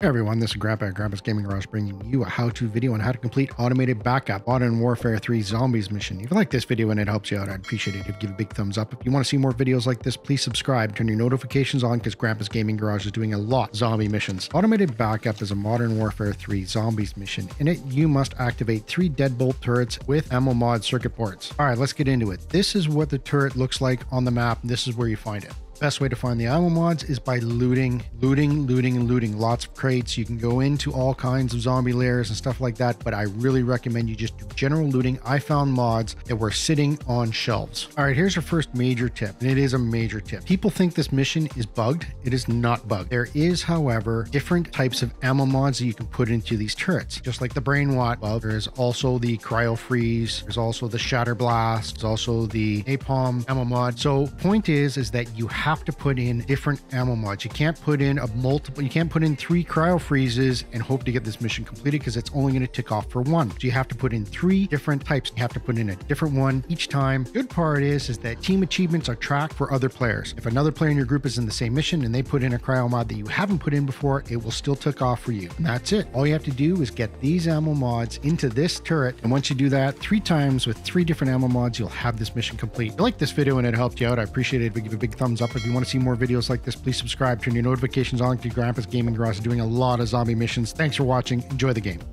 Hey everyone, this is Grandpa at Grandpa's Gaming Garage bringing you a how-to video on how to complete automated backup Modern Warfare 3 Zombies mission. If you like this video and it helps you out, I'd appreciate it if you give a big thumbs up. If you want to see more videos like this, please subscribe, turn your notifications on because Grandpa's Gaming Garage is doing a lot of zombie missions. Automated backup is a Modern Warfare 3 Zombies mission. In it, you must activate three deadbolt turrets with ammo mod circuit boards. All right, let's get into it. This is what the turret looks like on the map. This is where you find it. Best way to find the ammo mods is by looting, looting, looting, and looting. Lots of crates. You can go into all kinds of zombie layers and stuff like that, but I really recommend you just do general looting. I found mods that were sitting on shelves. All right, here's our first major tip, and it is a major tip. People think this mission is bugged. It is not bugged. There is, however, different types of ammo mods that you can put into these turrets. Just like the Brain Rot bug, there is also the Cryo Freeze. There's also the Shatter Blast. There's also the Napalm ammo mod. So point is, is that you have have to put in different ammo mods. You can't put in a multiple, you can't put in three cryo freezes and hope to get this mission completed because it's only going to tick off for one. So you have to put in three different types. You have to put in a different one each time. Good part is, is that team achievements are tracked for other players. If another player in your group is in the same mission and they put in a cryo mod that you haven't put in before, it will still tick off for you. And that's it. All you have to do is get these ammo mods into this turret. And once you do that three times with three different ammo mods, you'll have this mission complete. If you like this video and it helped you out, I appreciate it give a big thumbs up. If you want to see more videos like this, please subscribe, turn your notifications on to Grandpa's Gaming Garage. Doing a lot of zombie missions. Thanks for watching. Enjoy the game.